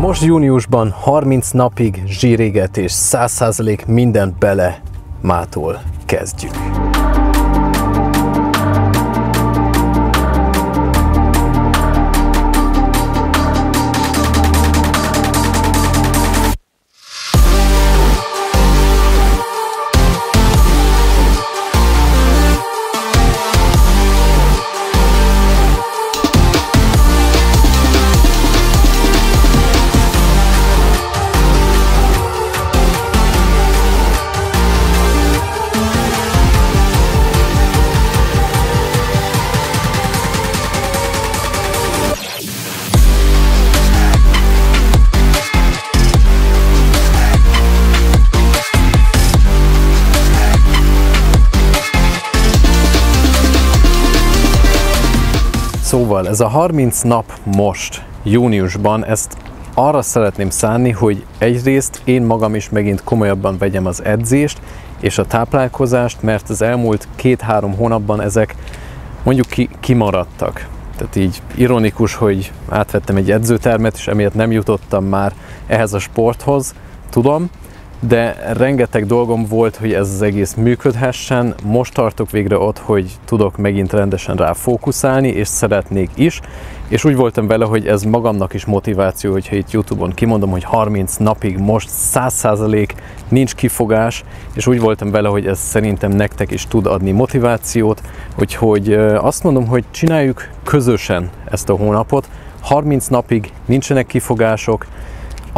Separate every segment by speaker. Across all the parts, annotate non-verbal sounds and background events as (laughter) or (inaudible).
Speaker 1: Most júniusban 30 napig zsírégetés, 100% mindent bele mától kezdjük. Szóval ez a 30 nap most, júniusban, ezt arra szeretném szánni, hogy egyrészt én magam is megint komolyabban vegyem az edzést és a táplálkozást, mert az elmúlt két-három hónapban ezek mondjuk ki, kimaradtak. Tehát így ironikus, hogy átvettem egy edzőtermet, és emiatt nem jutottam már ehhez a sporthoz, tudom, de rengeteg dolgom volt, hogy ez az egész működhessen. Most tartok végre ott, hogy tudok megint rendesen rá fókuszálni, és szeretnék is. És úgy voltam vele, hogy ez magamnak is motiváció, hogyha itt Youtube-on kimondom, hogy 30 napig most 100% nincs kifogás, és úgy voltam vele, hogy ez szerintem nektek is tud adni motivációt, úgyhogy azt mondom, hogy csináljuk közösen ezt a hónapot, 30 napig nincsenek kifogások,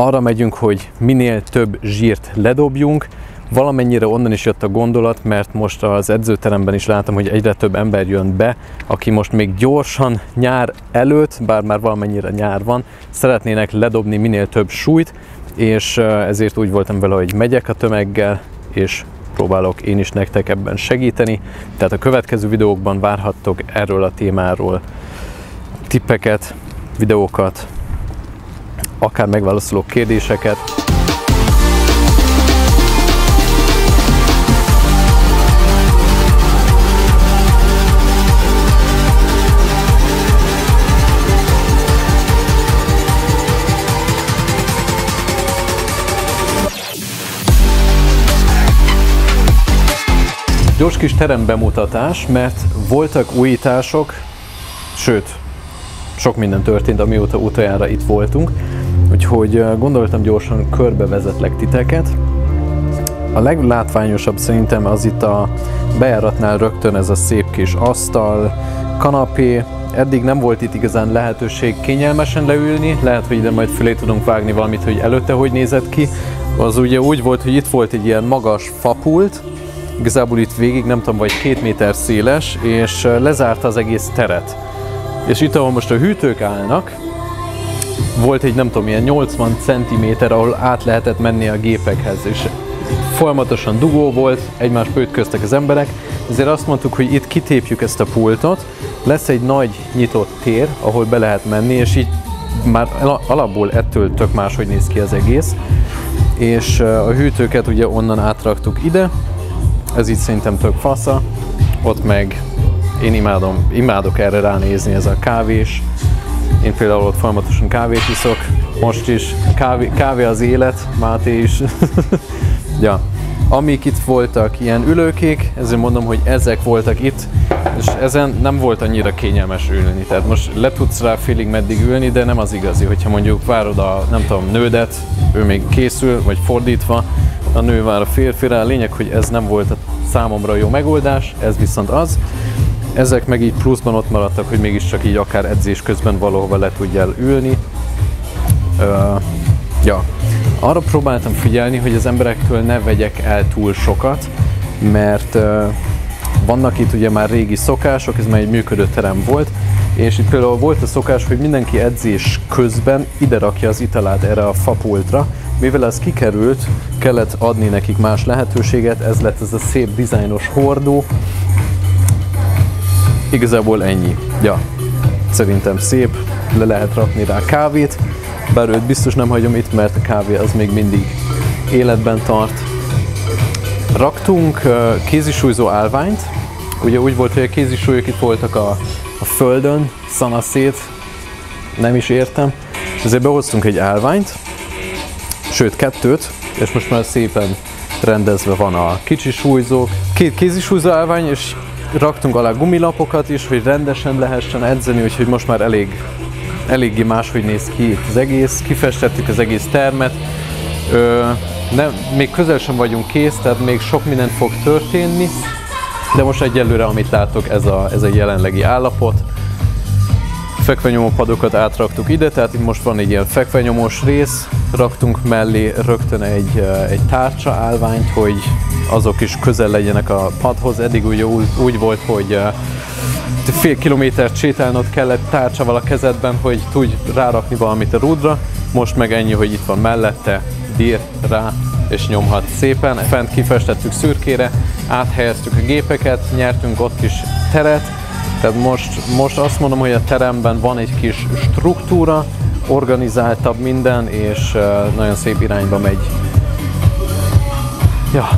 Speaker 1: arra megyünk, hogy minél több zsírt ledobjunk, valamennyire onnan is jött a gondolat, mert most az edzőteremben is látom, hogy egyre több ember jön be, aki most még gyorsan nyár előtt, bár már valamennyire nyár van, szeretnének ledobni minél több súlyt, és ezért úgy voltam vele, hogy megyek a tömeggel, és próbálok én is nektek ebben segíteni. Tehát a következő videókban várhattok erről a témáról tippeket, videókat, akár megválaszolok kérdéseket. Gyors kis terembemutatás, mert voltak újítások, sőt, sok minden történt, amióta utoljára itt voltunk. Úgyhogy gondoltam gyorsan körbevezetlek titeket. A leglátványosabb szerintem az itt a bejáratnál rögtön ez a szép kis asztal, kanapé, eddig nem volt itt igazán lehetőség kényelmesen leülni, lehet, hogy ide majd fölé tudunk vágni valamit, hogy előtte hogy nézett ki. Az ugye úgy volt, hogy itt volt egy ilyen magas fapult, igazából itt végig nem tudom, vagy két méter széles, és lezárta az egész teret. És itt, ahol most a hűtők állnak, volt egy nem tudom, ilyen 80 cm, ahol át lehetett menni a gépekhez, és folyamatosan dugó volt, egymás köztek az emberek, ezért azt mondtuk, hogy itt kitépjük ezt a pultot, lesz egy nagy nyitott tér, ahol be lehet menni, és így már alapból ettől tök máshogy néz ki az egész, és a hűtőket ugye onnan átraktuk ide, ez így szerintem tök fasza, ott meg én imádom, imádok erre ránézni, ez a kávés, én például ott folyamatosan kávét iszok, most is. Kávé, kávé az élet, Máté is. (laughs) ja. Amik itt voltak ilyen ülőkék, ezért mondom, hogy ezek voltak itt, és ezen nem volt annyira kényelmes ülni. Tehát most le tudsz rá félig meddig ülni, de nem az igazi, hogyha mondjuk várod a, nem tudom, nődet, ő még készül, vagy fordítva, a nő vár a férfire. A lényeg, hogy ez nem volt a számomra jó megoldás, ez viszont az. Ezek meg így pluszban ott maradtak, hogy mégiscsak így akár edzés közben valahova le tudjál ülni. Uh, ja. Arra próbáltam figyelni, hogy az emberektől ne vegyek el túl sokat, mert uh, vannak itt ugye már régi szokások, ez már egy működő terem volt, és itt például volt a szokás, hogy mindenki edzés közben ide rakja az italát erre a fapultra, mivel ez kikerült, kellett adni nekik más lehetőséget, ez lett ez a szép dizájnos hordó, Igazából ennyi. Ja, szerintem szép, le lehet rakni rá kávét, bár őt biztos nem hagyom itt, mert a kávé az még mindig életben tart. Raktunk kézisúlyzó állványt, ugye úgy volt, hogy a kézisúlyok itt voltak a, a földön, szanaszét, nem is értem, Ezért behoztunk egy állványt, sőt kettőt, és most már szépen rendezve van a kicsi súlyzó, két kézi súlyzó állvány, és raktunk alá gumilapokat is, hogy rendesen lehessen edzeni, úgyhogy most már elég, eléggé máshogy néz ki az egész, kifestettük az egész termet, Ö, nem, még közel sem vagyunk kész, tehát még sok minden fog történni, de most egyelőre, amit látok, ez a, ez a jelenlegi állapot. Fekvenyomó padokat átraktuk ide, tehát itt most van egy ilyen fekvenyomós rész, raktunk mellé rögtön egy, egy tárcsa állványt, hogy azok is közel legyenek a padhoz. Eddig úgy, úgy volt, hogy fél kilométert sétálnod kellett tárcsával a kezedben, hogy tudj rárakni valamit a rúdra. Most meg ennyi, hogy itt van mellette, dír rá, és nyomhat szépen. Fent kifestettük szürkére, áthelyeztük a gépeket, nyertünk ott is teret, tehát most, most azt mondom, hogy a teremben van egy kis struktúra, organizáltabb minden, és nagyon szép irányba megy. Ja,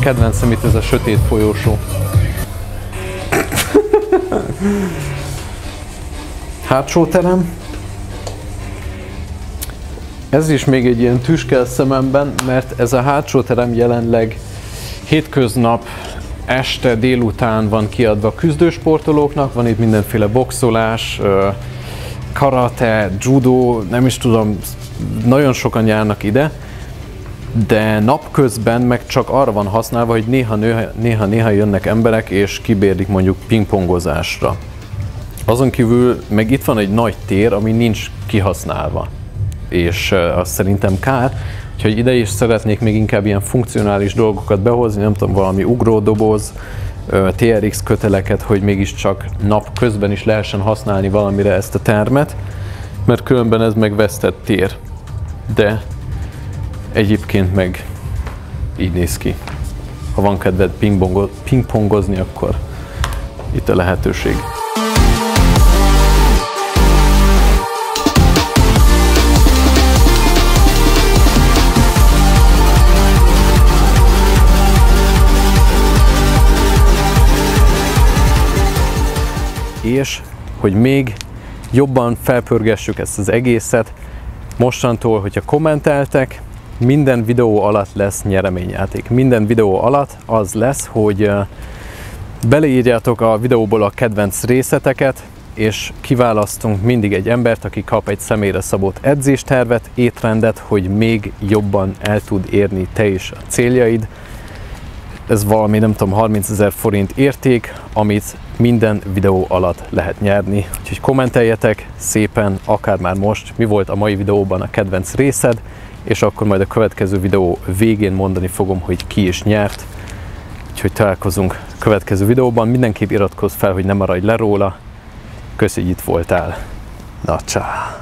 Speaker 1: kedvencem itt ez a sötét folyósó. Hátsó terem. Ez is még egy ilyen tüskel szememben, mert ez a hátsó terem jelenleg hétköznap este, délután van kiadva küzdősportolóknak, van itt mindenféle boxolás, karate, judo, nem is tudom, nagyon sokan járnak ide, de napközben meg csak arra van használva, hogy néha-néha jönnek emberek és kibérlik mondjuk pingpongozásra. Azon kívül meg itt van egy nagy tér, ami nincs kihasználva, és az szerintem kár, úgyhogy ide is szeretnék még inkább ilyen funkcionális dolgokat behozni, nem tudom, valami ugródoboz, TRX köteleket, hogy mégiscsak nap közben is lehessen használni valamire ezt a termet, mert különben ez meg vesztett tér. De egyébként meg így néz ki. Ha van kedved pingpongozni, akkor itt a lehetőség. és hogy még jobban felpörgessük ezt az egészet, mostantól, hogyha kommenteltek, minden videó alatt lesz nyereményjáték. Minden videó alatt az lesz, hogy beleírjátok a videóból a kedvenc részleteket, és kiválasztunk mindig egy embert, aki kap egy személyre szabott edzéstervet, étrendet, hogy még jobban el tud érni te is a céljaid. Ez valami, nem tudom, 30 ezer forint érték, amit minden videó alatt lehet nyerni. Úgyhogy kommenteljetek szépen, akár már most, mi volt a mai videóban a kedvenc részed, és akkor majd a következő videó végén mondani fogom, hogy ki is nyert. Úgyhogy találkozunk a következő videóban. Mindenképp iratkozz fel, hogy ne maradj le róla. Köszönjük, hogy itt voltál. Na, csá!